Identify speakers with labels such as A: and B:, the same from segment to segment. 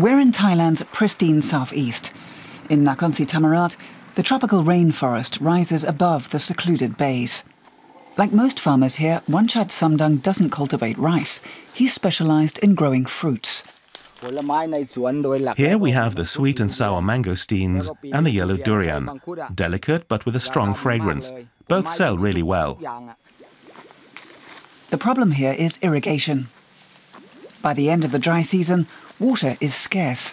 A: We're in Thailand's pristine southeast. In Nakhon Si Thammarat, the tropical rainforest rises above the secluded bays. Like most farmers here, Wanchat Samdang doesn't cultivate rice. He's specialized in growing fruits.
B: Here we have the sweet and sour mangosteens and the yellow durian, delicate but with a strong fragrance. Both sell really well.
A: The problem here is irrigation. By the end of the dry season, water is scarce.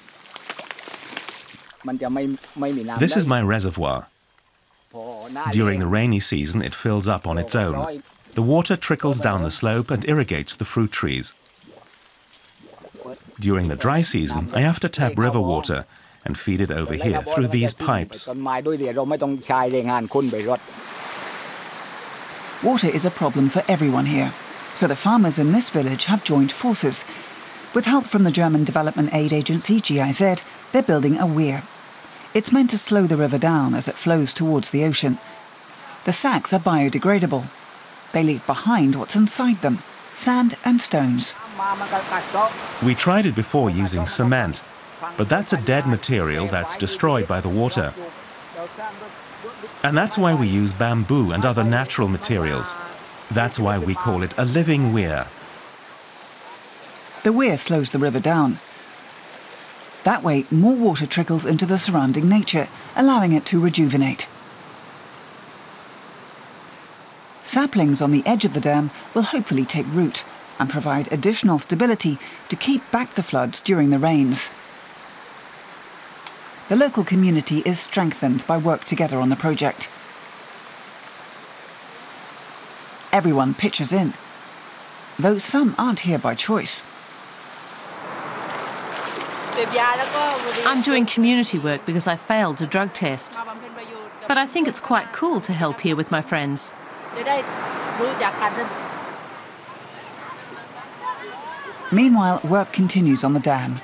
B: This is my reservoir. During the rainy season, it fills up on its own. The water trickles down the slope and irrigates the fruit trees. During the dry season, I have to tap river water and feed it over here through these pipes.
A: Water is a problem for everyone here, so the farmers in this village have joined forces. With help from the German development aid agency GIZ, they're building a weir. It's meant to slow the river down as it flows towards the ocean. The sacks are biodegradable. They leave behind what's inside them sand and stones.
B: We tried it before using cement, but that's a dead material that's destroyed by the water. And that's why we use bamboo and other natural materials. That's why we call it a living weir.
A: The weir slows the river down. That way, more water trickles into the surrounding nature, allowing it to rejuvenate. Saplings on the edge of the dam will hopefully take root and provide additional stability to keep back the floods during the rains. The local community is strengthened by work together on the project. Everyone pitches in, though some aren't here by choice.
C: I'm doing community work because I failed a drug test. But I think it's quite cool to help here with my friends.
A: Meanwhile, work continues on the dam.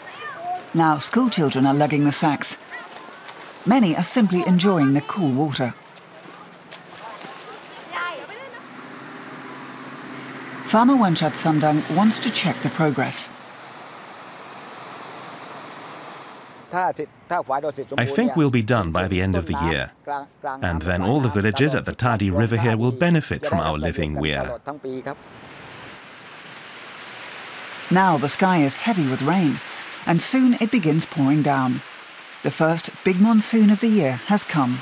A: Now, school children are lugging the sacks. Many are simply enjoying the cool water. Farmer Wanchat Samdang wants to check the progress.
B: I think we'll be done by the end of the year. And then all the villages at the Tadi River here will benefit from our living weir.
A: Now the sky is heavy with rain, and soon it begins pouring down. The first big monsoon of the year has come.